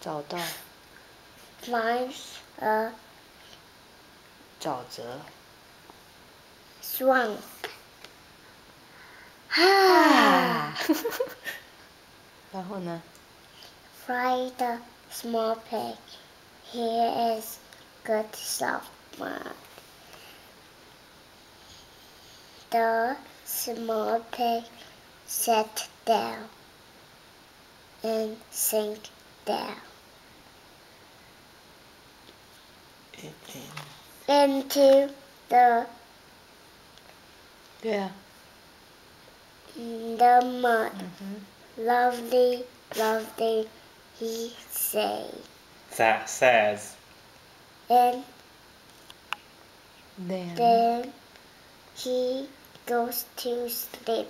找到 finds a 沼泽 swamp. 啊，然后呢？ Fry the small pig. Here is good supper. The small pig sat down and sank there. In, in. Into the yeah the mud. Mm -hmm. Lovely, lovely, he say. That says. And then, then he goes to sleep.